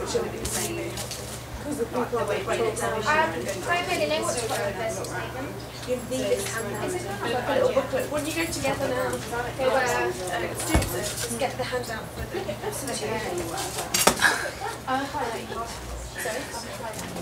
which will be the same. Because the people are we it. Um, I really know what's to put on. You. Is it a little booklet. When you go together now, Okay, where? uh, students, just get the handout for the I'll highlight. Sorry?